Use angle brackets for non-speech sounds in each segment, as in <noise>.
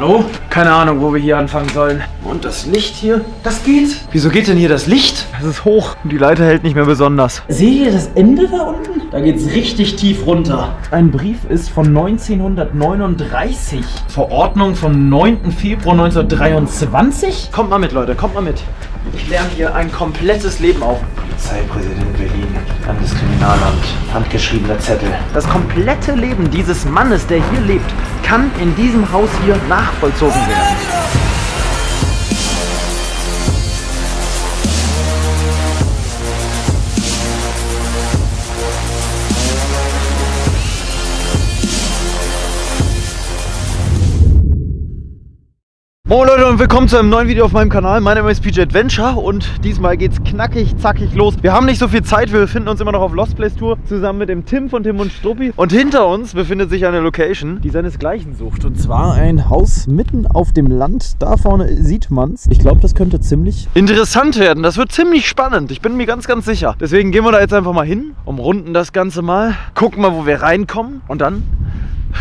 Hallo? Keine Ahnung, wo wir hier anfangen sollen. Und das Licht hier, das geht. Wieso geht denn hier das Licht? Es ist hoch und die Leiter hält nicht mehr besonders. Seht ihr das Ende da unten? Da geht's richtig tief runter. Ein Brief ist von 1939. Verordnung vom 9. Februar 1923? Kommt mal mit, Leute, kommt mal mit. Ich lerne hier ein komplettes Leben auf. Polizeipräsident Berlin, Landeskriminalamt, handgeschriebener Zettel. Das komplette Leben dieses Mannes, der hier lebt, kann in diesem Haus hier nachvollzogen werden. Moin Leute und willkommen zu einem neuen Video auf meinem Kanal. Mein Name ist PJ Adventure und diesmal geht's knackig, zackig los. Wir haben nicht so viel Zeit, wir befinden uns immer noch auf Lost Place Tour zusammen mit dem Tim von Tim und Struppi. Und hinter uns befindet sich eine Location, die seinesgleichen sucht. Und zwar ein Haus mitten auf dem Land. Da vorne sieht man's. Ich glaube, das könnte ziemlich interessant werden. Das wird ziemlich spannend. Ich bin mir ganz, ganz sicher. Deswegen gehen wir da jetzt einfach mal hin, umrunden das Ganze mal, gucken mal, wo wir reinkommen und dann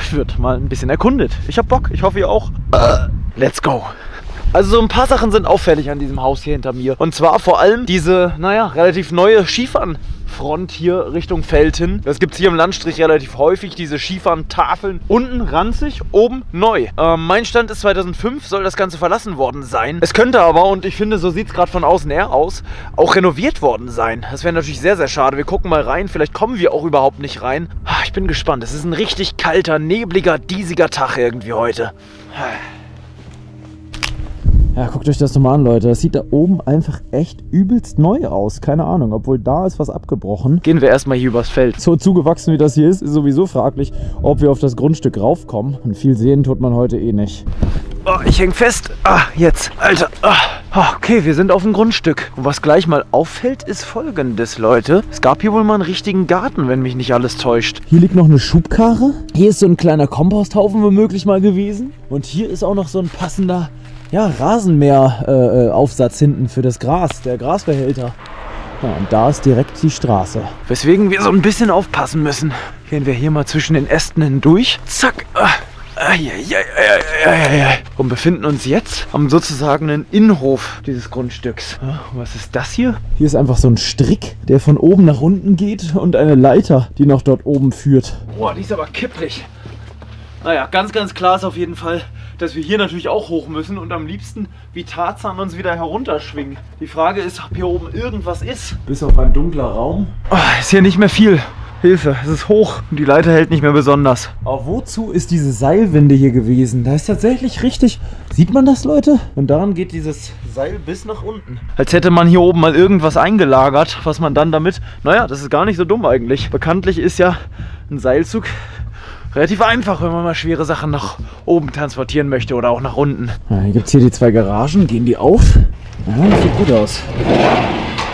<laughs> wird mal ein bisschen erkundet. Ich hab Bock, ich hoffe ihr auch. Äh. Let's go. Also so ein paar Sachen sind auffällig an diesem Haus hier hinter mir. Und zwar vor allem diese, naja, relativ neue Skifahren-Front hier Richtung Feld hin. Das gibt es hier im Landstrich relativ häufig, diese Skifahren-Tafeln. Unten ranzig, oben neu. Ähm, mein Stand ist 2005, soll das Ganze verlassen worden sein. Es könnte aber, und ich finde, so sieht es gerade von außen her aus, auch renoviert worden sein. Das wäre natürlich sehr, sehr schade. Wir gucken mal rein, vielleicht kommen wir auch überhaupt nicht rein. Ah, ich bin gespannt. Es ist ein richtig kalter, nebliger, diesiger Tag irgendwie heute. Ja, guckt euch das nochmal an, Leute. Das sieht da oben einfach echt übelst neu aus. Keine Ahnung, obwohl da ist was abgebrochen. Gehen wir erstmal hier übers Feld. So zugewachsen wie das hier ist, ist sowieso fraglich, ob wir auf das Grundstück raufkommen. Und viel sehen tut man heute eh nicht. Oh, ich häng fest. Ah, jetzt. Alter. Ah. ah. Okay, wir sind auf dem Grundstück. Und was gleich mal auffällt, ist folgendes, Leute. Es gab hier wohl mal einen richtigen Garten, wenn mich nicht alles täuscht. Hier liegt noch eine Schubkarre. Hier ist so ein kleiner Komposthaufen womöglich mal gewesen. Und hier ist auch noch so ein passender ja, Rasenmäheraufsatz äh, hinten für das Gras, der Grasbehälter. Ja, und da ist direkt die Straße. Weswegen wir so ein bisschen aufpassen müssen. Gehen wir hier mal zwischen den Ästen hindurch. Zack. Und befinden uns jetzt am sozusagen Innenhof dieses Grundstücks. Was ist das hier? Hier ist einfach so ein Strick, der von oben nach unten geht und eine Leiter, die noch dort oben führt. Boah, die ist aber kipprig. Naja, ganz, ganz klar ist auf jeden Fall, dass wir hier natürlich auch hoch müssen und am liebsten wie Tarzan uns wieder herunterschwingen. Die Frage ist, ob hier oben irgendwas ist. Bis auf ein dunkler Raum. Oh, ist hier nicht mehr viel. Hilfe, es ist hoch und die Leiter hält nicht mehr besonders. Aber wozu ist diese Seilwinde hier gewesen? Da ist tatsächlich richtig... Sieht man das, Leute? Und daran geht dieses Seil bis nach unten. Als hätte man hier oben mal irgendwas eingelagert, was man dann damit... Naja, das ist gar nicht so dumm eigentlich. Bekanntlich ist ja ein Seilzug relativ einfach, wenn man mal schwere Sachen nach oben transportieren möchte oder auch nach unten. Ja, hier gibt es hier die zwei Garagen. Gehen die auf? Ja, das sieht gut aus.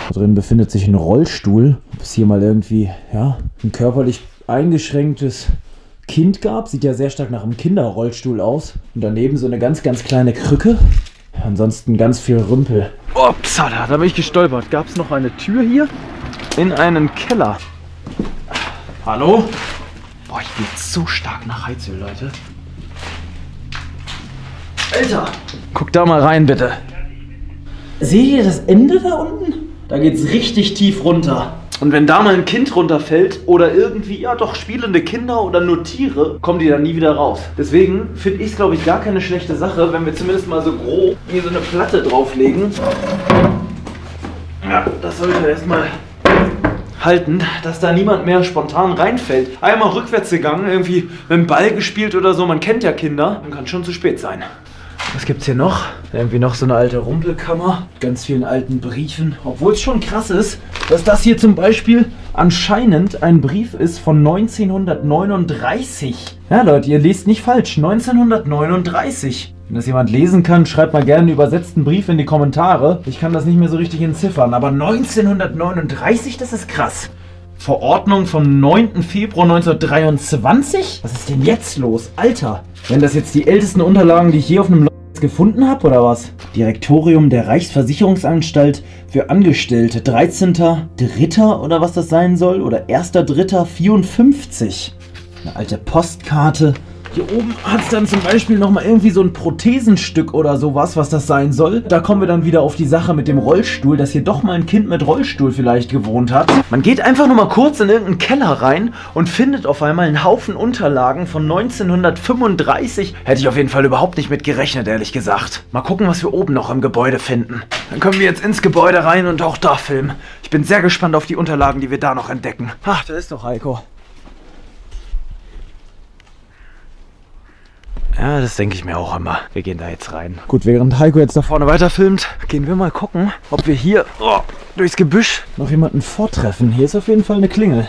Da drin befindet sich ein Rollstuhl. Ob es hier mal irgendwie ja, ein körperlich eingeschränktes Kind gab. Sieht ja sehr stark nach einem Kinderrollstuhl aus. Und daneben so eine ganz, ganz kleine Krücke. Ansonsten ganz viel Rümpel. Upsala, da bin ich gestolpert. Gab es noch eine Tür hier in einen Keller? Hallo? Boah, ich bin so stark nach Heizöl, Leute. Alter! Guck da mal rein, bitte. Seht ihr das Ende da unten? Da geht's richtig tief runter. Und wenn da mal ein Kind runterfällt oder irgendwie, ja doch, spielende Kinder oder nur Tiere, kommen die dann nie wieder raus. Deswegen finde ich es, glaube ich, gar keine schlechte Sache, wenn wir zumindest mal so grob hier so eine Platte drauflegen. Ja, das sollte erstmal halten, dass da niemand mehr spontan reinfällt. Einmal rückwärts gegangen, irgendwie mit dem Ball gespielt oder so, man kennt ja Kinder, dann kann schon zu spät sein. Was gibt's hier noch? Irgendwie noch so eine alte Rumpelkammer. Ganz vielen alten Briefen. Obwohl es schon krass ist, dass das hier zum Beispiel anscheinend ein Brief ist von 1939. Ja Leute, ihr lest nicht falsch. 1939. Wenn das jemand lesen kann, schreibt mal gerne einen übersetzten Brief in die Kommentare. Ich kann das nicht mehr so richtig entziffern, aber 1939, das ist krass. Verordnung vom 9. Februar 1923? Was ist denn jetzt los? Alter, wenn das jetzt die ältesten Unterlagen, die ich je auf einem gefunden habe, oder was? Direktorium der Reichsversicherungsanstalt für Angestellte, 13.3. oder was das sein soll, oder 1.3.54. Eine alte Postkarte Hier oben hat es dann zum Beispiel nochmal irgendwie so ein Prothesenstück oder sowas, was das sein soll. Da kommen wir dann wieder auf die Sache mit dem Rollstuhl, dass hier doch mal ein Kind mit Rollstuhl vielleicht gewohnt hat. Man geht einfach nur mal kurz in irgendeinen Keller rein und findet auf einmal einen Haufen Unterlagen von 1935. Hätte ich auf jeden Fall überhaupt nicht mit gerechnet, ehrlich gesagt. Mal gucken, was wir oben noch im Gebäude finden. Dann können wir jetzt ins Gebäude rein und auch da filmen. Ich bin sehr gespannt auf die Unterlagen, die wir da noch entdecken. Ach, da ist doch Heiko. Ja, das denke ich mir auch immer. Wir gehen da jetzt rein. Gut, während Heiko jetzt da Vorne weiterfilmt, gehen wir mal gucken, ob wir hier oh, durchs Gebüsch noch jemanden vortreffen. Hier ist auf jeden Fall eine Klingel.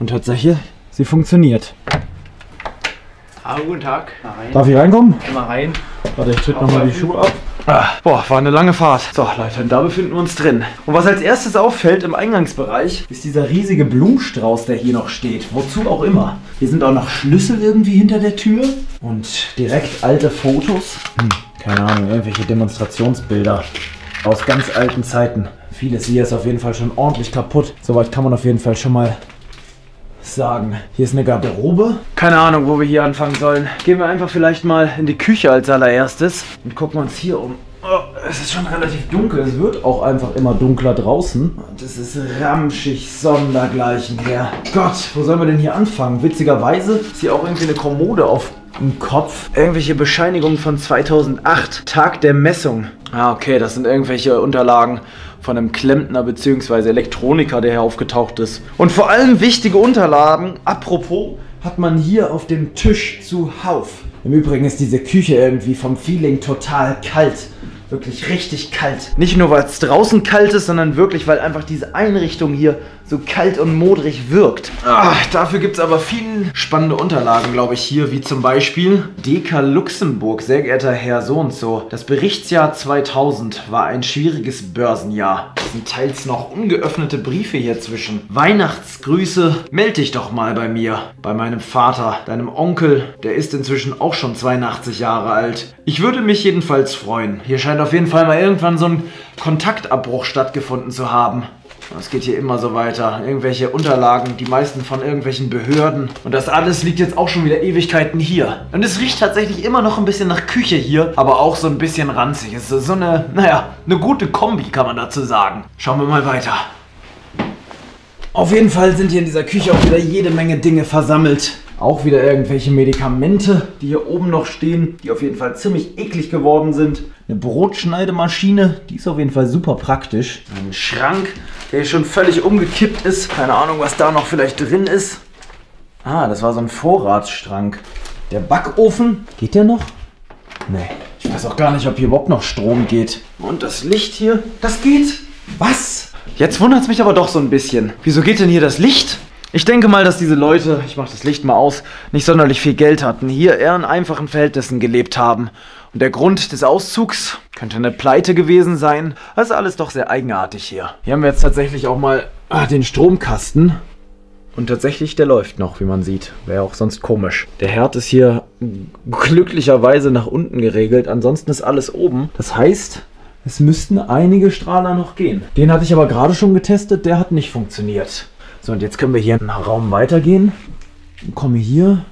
Und tatsächlich, sie funktioniert. Hallo, guten Tag. Darf ich reinkommen? Mal rein. Warte, ich tritt nochmal die Schuhe ab. Ah, boah, war eine lange Fahrt. So, Leute, und da befinden wir uns drin. Und was als erstes auffällt im Eingangsbereich, Ist dieser riesige Blumenstrauß, der hier noch steht. Wozu auch immer. Hier sind auch noch Schlüssel irgendwie hinter der Tür. Und direkt alte Fotos. Hm, keine Ahnung, irgendwelche Demonstrationsbilder aus ganz alten Zeiten. Vieles hier ist auf jeden Fall schon ordentlich kaputt. Soweit kann man auf jeden Fall schon mal sagen. Hier ist eine Garderobe. keine Ahnung, wo wir hier anfangen sollen. Gehen wir einfach vielleicht mal in die Küche als allererstes und gucken uns hier um. Oh, es ist schon relativ dunkel. Es wird auch einfach immer dunkler draußen. Und es ist ramschig sondergleichen her. Gott, wo sollen wir denn hier anfangen? Witzigerweise ist hier auch irgendwie eine Kommode auf dem Kopf. Irgendwelche Bescheinigungen von 2008, Tag der Messung. Ah, okay, das sind irgendwelche Unterlagen von einem Klempner bzw. Elektroniker, der hier aufgetaucht ist. Und vor allem wichtige Unterlagen, apropos, Hat man hier auf dem Tisch zuhauf. Im Übrigen ist diese Küche irgendwie vom Feeling total kalt. Wirklich richtig kalt. Nicht nur, weil es draußen kalt ist, sondern wirklich, weil einfach diese Einrichtung hier so kalt und modrig wirkt. Ah, dafür gibt es aber viele spannende Unterlagen, glaube ich, hier, wie zum Beispiel DK Luxemburg, sehr geehrter Herr so und so. Das Berichtsjahr 2000 war ein schwieriges Börsenjahr. Es sind teils noch ungeöffnete Briefe hier zwischen. Weihnachtsgrüße, meld dich doch mal bei mir, bei meinem Vater, deinem Onkel, der ist inzwischen auch schon 82 Jahre alt. Ich würde mich jedenfalls freuen. Hier scheint auf jeden Fall mal irgendwann so ein Kontaktabbruch stattgefunden zu haben. Es geht hier immer so weiter. Irgendwelche Unterlagen, die meisten von irgendwelchen Behörden. Und das alles liegt jetzt auch schon wieder Ewigkeiten hier. Und es riecht tatsächlich immer noch ein bisschen nach Küche hier, aber auch so ein bisschen ranzig. Es ist so eine, naja, eine gute Kombi, kann man dazu sagen. Schauen wir mal weiter. Auf jeden Fall sind hier in dieser Küche auch wieder jede Menge Dinge versammelt. Auch wieder irgendwelche Medikamente, die hier oben noch stehen, die auf jeden Fall ziemlich eklig geworden sind. Eine Brotschneidemaschine, die ist auf jeden Fall super praktisch. Ein Schrank, der schon völlig umgekippt ist. Keine Ahnung, was da noch vielleicht drin ist. Ah, das war so ein Vorratsschrank. Der Backofen, geht der noch? Nee. Ich weiß auch gar nicht, ob hier überhaupt noch Strom geht. Und das Licht hier, das geht. Was? Jetzt wundert es mich aber doch so ein bisschen. Wieso geht denn hier das Licht? Ich denke mal, dass diese Leute, ich mache das Licht mal aus, nicht sonderlich viel Geld hatten, hier eher in einfachen Verhältnissen gelebt haben. Der Grund des Auszugs könnte eine Pleite gewesen sein. Das ist alles doch sehr eigenartig hier. Hier haben wir jetzt tatsächlich auch mal ah, den Stromkasten. Und tatsächlich, der läuft noch, wie man sieht. Wäre auch sonst komisch. Der Herd ist hier glücklicherweise nach unten geregelt. Ansonsten ist alles oben. Das heißt, es müssten einige Strahler noch gehen. Den hatte ich aber gerade schon getestet, der hat nicht funktioniert. So, und jetzt können wir hier in den Raum weitergehen. Komme hier.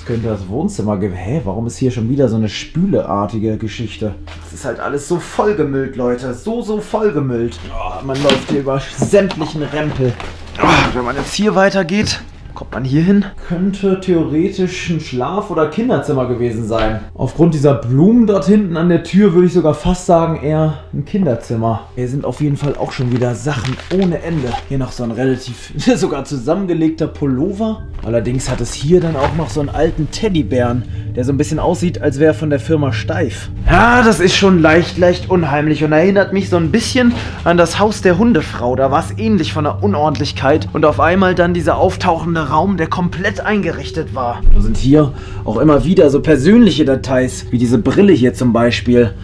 Das könnte das Wohnzimmer geben. Hä, warum ist hier schon wieder so eine spüleartige Geschichte? Es ist halt alles so vollgemüllt, Leute. So, so vollgemüllt. Oh, man läuft hier über sämtlichen Rempel. Ah, wenn man jetzt hier weitergeht, kommt man hier hin. Könnte theoretisch ein Schlaf- oder Kinderzimmer gewesen sein. Aufgrund dieser Blumen dort hinten an der Tür würde ich sogar fast sagen, eher ein Kinderzimmer. Hier sind auf jeden Fall auch schon wieder Sachen ohne Ende. Hier noch so ein relativ, <laughs> sogar zusammengelegter Pullover. Allerdings hat es hier dann auch noch so einen alten Teddybären, der so ein bisschen aussieht, als wäre er von der Firma Steif. Ja, das ist schon leicht, leicht unheimlich und erinnert mich so ein bisschen an das Haus der Hundefrau. Da war es ähnlich von der Unordentlichkeit und auf einmal dann dieser auftauchende Raum, der komplett eingerichtet war. Da sind hier auch immer wieder so persönliche Details, wie diese Brille hier zum Beispiel.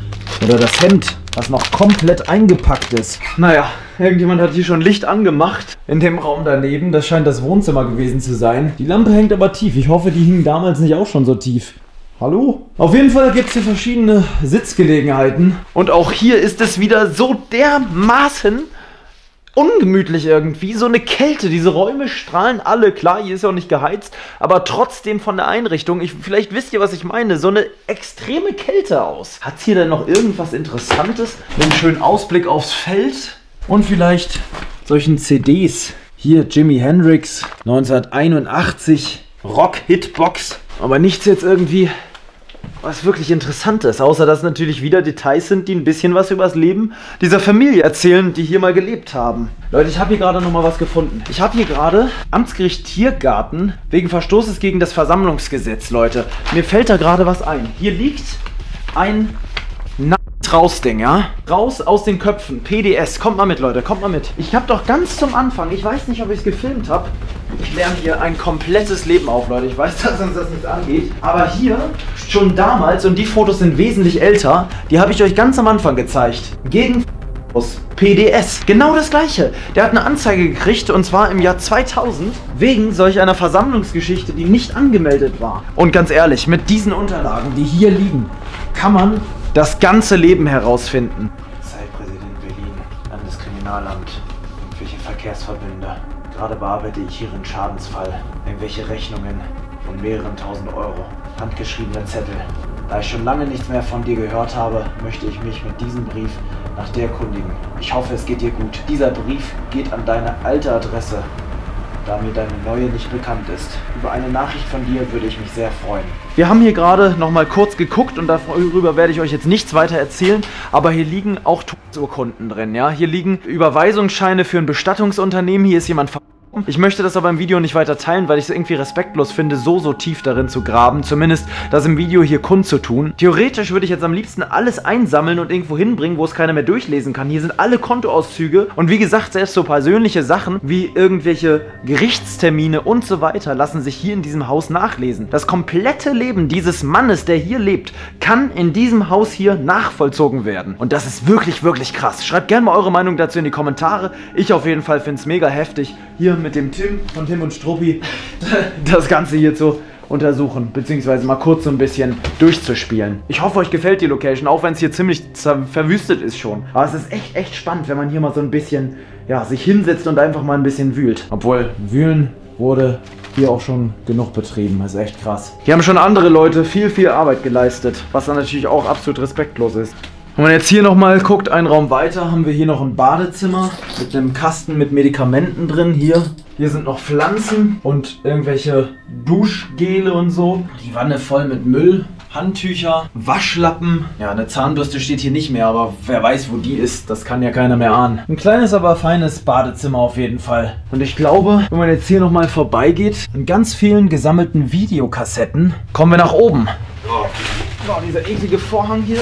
Oder das Hemd, was noch komplett eingepackt ist. Naja, irgendjemand hat hier schon Licht angemacht in dem Raum daneben. Das scheint das Wohnzimmer gewesen zu sein. Die Lampe hängt aber tief. Ich hoffe, die hing damals nicht auch schon so tief. Hallo? Auf jeden Fall gibt es hier verschiedene Sitzgelegenheiten. Und auch hier ist es wieder so dermaßen ungemütlich irgendwie, so eine Kälte. Diese Räume strahlen alle, klar, hier ist ja auch nicht geheizt, aber trotzdem von der Einrichtung, ich, vielleicht wisst ihr, was ich meine, so eine extreme Kälte aus. Hat hier denn noch irgendwas Interessantes? Einen schönen Ausblick aufs Feld und vielleicht solchen CDs. Hier Jimi Hendrix 1981 Rock Hitbox, aber nichts jetzt irgendwie was wirklich Interessantes, außer dass natürlich wieder Details sind, die ein bisschen was über das Leben dieser Familie erzählen, die hier mal gelebt haben. Leute, ich habe hier gerade noch mal was gefunden. Ich habe hier gerade Amtsgericht Tiergarten wegen Verstoßes gegen das Versammlungsgesetz, Leute. Mir fällt da gerade was ein. Hier liegt ein Rausding, ja? Raus aus den Köpfen. PDS. Kommt mal mit, Leute. Kommt mal mit. Ich habe doch ganz zum Anfang, ich weiß nicht, ob ich es gefilmt habe. Ich lerne hier ein komplettes Leben auf, Leute. Ich weiß, <laughs> dass uns das nichts angeht. Aber hier, schon damals, und die Fotos sind wesentlich älter, die habe ich euch ganz am Anfang gezeigt. Gegen aus PDS. Genau das gleiche. Der hat eine Anzeige gekriegt und zwar im Jahr 2000 wegen solch einer Versammlungsgeschichte, die nicht angemeldet war. Und ganz ehrlich, mit diesen Unterlagen, die hier liegen, kann man das ganze Leben herausfinden. Zeitpräsident Berlin, Landeskriminalamt, irgendwelche Verkehrsverbünde. Gerade bearbeite ich hier einen Schadensfall. Irgendwelche Rechnungen von mehreren tausend Euro. Handgeschriebene Zettel. Da ich schon lange nichts mehr von dir gehört habe, möchte ich mich mit diesem Brief nach dir erkundigen. Ich hoffe, es geht dir gut. Dieser Brief geht an deine alte Adresse da mir deine neue nicht bekannt ist. Über eine Nachricht von dir würde ich mich sehr freuen. Wir haben hier gerade noch mal kurz geguckt und darüber werde ich euch jetzt nichts weiter erzählen, aber hier liegen auch Todesurkunden drin, ja? Hier liegen Überweisungsscheine für ein Bestattungsunternehmen, hier ist jemand ver ich möchte das aber im Video nicht weiter teilen, weil ich es irgendwie respektlos finde, so, so tief darin zu graben. Zumindest das im Video hier kundzutun. Theoretisch würde ich jetzt am liebsten alles einsammeln und irgendwo hinbringen, wo es keiner mehr durchlesen kann. Hier sind alle Kontoauszüge und wie gesagt, selbst so persönliche Sachen wie irgendwelche Gerichtstermine und so weiter lassen sich hier in diesem Haus nachlesen. Das komplette Leben dieses Mannes, der hier lebt, kann in diesem Haus hier nachvollzogen werden. Und das ist wirklich, wirklich krass. Schreibt gerne mal eure Meinung dazu in die Kommentare. Ich auf jeden Fall finde es mega heftig. Hier mit dem Tim von Tim und Struppi <laughs> das Ganze hier zu untersuchen, beziehungsweise mal kurz so ein bisschen durchzuspielen. Ich hoffe, euch gefällt die Location, auch wenn es hier ziemlich verwüstet ist schon. Aber es ist echt, echt spannend, wenn man hier mal so ein bisschen, ja, sich hinsetzt und einfach mal ein bisschen wühlt. Obwohl, wühlen wurde hier auch schon genug betrieben. Das ist echt krass. Hier haben schon andere Leute viel, viel Arbeit geleistet, was dann natürlich auch absolut respektlos ist. Wenn man jetzt hier nochmal guckt, einen Raum weiter, haben wir hier noch ein Badezimmer mit einem Kasten mit Medikamenten drin. Hier, hier sind noch Pflanzen und irgendwelche Duschgele und so. Die Wanne voll mit Müll. Handtücher, Waschlappen. Ja, eine Zahnbürste steht hier nicht mehr, aber wer weiß, wo die ist, das kann ja keiner mehr ahnen. Ein kleines, aber feines Badezimmer auf jeden Fall. Und ich glaube, wenn man jetzt hier nochmal vorbeigeht, in ganz vielen gesammelten Videokassetten, kommen wir nach oben. Oh, dieser eklige Vorhang hier.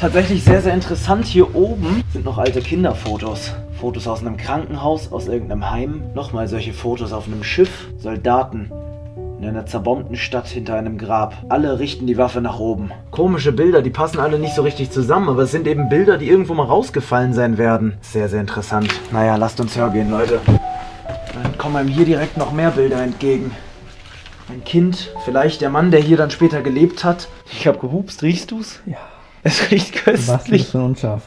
Tatsächlich sehr, sehr interessant. Hier oben sind noch alte Kinderfotos. Fotos aus einem Krankenhaus, aus irgendeinem Heim. Nochmal solche Fotos auf einem Schiff. Soldaten in einer zerbombten Stadt hinter einem Grab. Alle richten die Waffe nach oben. Komische Bilder, die passen alle nicht so richtig zusammen, aber es sind eben Bilder, die irgendwo mal rausgefallen sein werden. Sehr, sehr interessant. Naja, lasst uns hörgehen, Leute. Dann kommen einem hier direkt noch mehr Bilder entgegen. Ein Kind, vielleicht der Mann, der hier dann später gelebt hat. Ich habe gehupst, riechst du's? Ja. Es riecht Du warst ein köstlich. bisschen unscharf.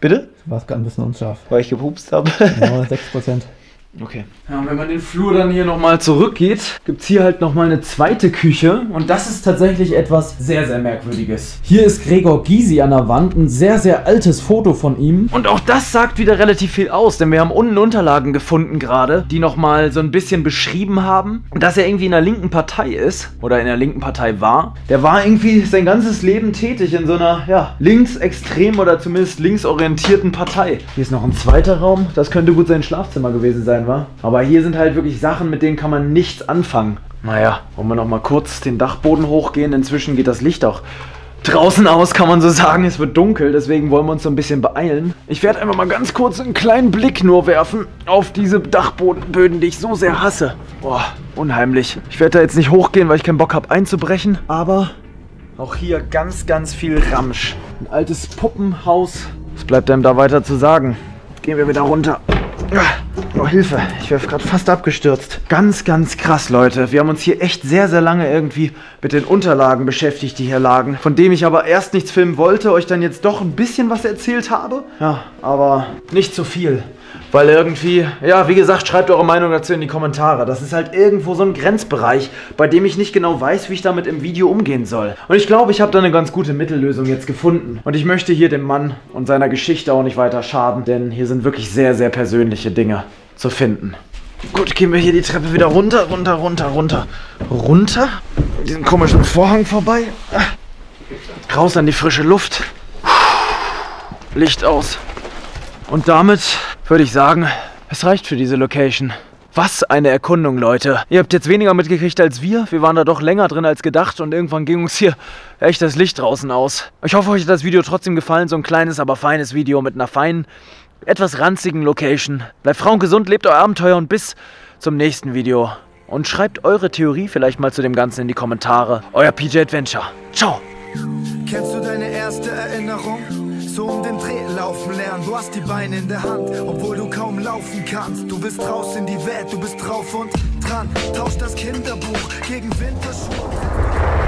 Bitte? Du warst gerade ein bisschen unscharf. Weil ich gehupst habe. <laughs> Genau, 6%. Okay. Ja, und wenn man den Flur dann hier nochmal zurückgeht, gibt es hier halt nochmal eine zweite Küche. Und das ist tatsächlich etwas sehr, sehr Merkwürdiges. Hier ist Gregor Gysi an der Wand, ein sehr, sehr altes Foto von ihm. Und auch das sagt wieder relativ viel aus, denn wir haben unten Unterlagen gefunden gerade, die nochmal so ein bisschen beschrieben haben, dass er irgendwie in der linken Partei ist oder in der linken Partei war. Der war irgendwie sein ganzes Leben tätig in so einer, ja, linksextrem oder zumindest linksorientierten Partei. Hier ist noch ein zweiter Raum, das könnte gut sein Schlafzimmer gewesen sein, wa? Aber hier sind halt wirklich Sachen, mit denen kann man nichts anfangen. Naja, wollen wir noch mal kurz den Dachboden hochgehen. Inzwischen geht das Licht auch draußen aus, kann man so sagen. Es wird dunkel, deswegen wollen wir uns so ein bisschen beeilen. Ich werde einfach mal ganz kurz einen kleinen Blick nur werfen auf diese Dachbodenböden, die ich so sehr hasse. Boah, unheimlich. Ich werde da jetzt nicht hochgehen, weil ich keinen Bock habe einzubrechen. Aber auch hier ganz, ganz viel Ramsch. Ein altes Puppenhaus. Was bleibt einem da weiter zu sagen? Gehen wir wieder runter. Oh, Hilfe, ich wäre gerade fast abgestürzt. Ganz, ganz krass, Leute. Wir haben uns hier echt sehr, sehr lange irgendwie mit den Unterlagen beschäftigt, die hier lagen. Von dem ich aber erst nichts filmen wollte, euch dann jetzt doch ein bisschen was erzählt habe. Ja, aber nicht zu viel. Weil irgendwie, ja, wie gesagt, schreibt eure Meinung dazu in die Kommentare. Das ist halt irgendwo so ein Grenzbereich, bei dem ich nicht genau weiß, wie ich damit im Video umgehen soll. Und ich glaube, ich habe da eine ganz gute Mittellösung jetzt gefunden. Und ich möchte hier dem Mann und seiner Geschichte auch nicht weiter schaden, denn hier sind wirklich sehr, sehr persönliche Dinge zu finden. Gut, gehen wir hier die Treppe wieder runter, runter, runter, runter. Runter? Diesen komischen Vorhang vorbei. Raus an die frische Luft. Licht aus. Und damit würde ich sagen, es reicht für diese Location. Was eine Erkundung, Leute. Ihr habt jetzt weniger mitgekriegt als wir. Wir waren da doch länger drin als gedacht und irgendwann ging uns hier echt das Licht draußen aus. Ich hoffe, euch hat das Video trotzdem gefallen. So ein kleines, aber feines Video mit einer feinen, etwas ranzigen Location. Bleibt Frauen gesund, lebt euer Abenteuer und bis zum nächsten Video. Und schreibt eure Theorie vielleicht mal zu dem Ganzen in die Kommentare. Euer PJ Adventure. Ciao. Kennst du deine erste Erinnerung? So um den Dreh laufen lernen, du hast die Beine in der Hand, obwohl du kaum laufen kannst. Du bist raus in die Welt, du bist drauf und dran. Tausch das Kinderbuch gegen Winterschuhe.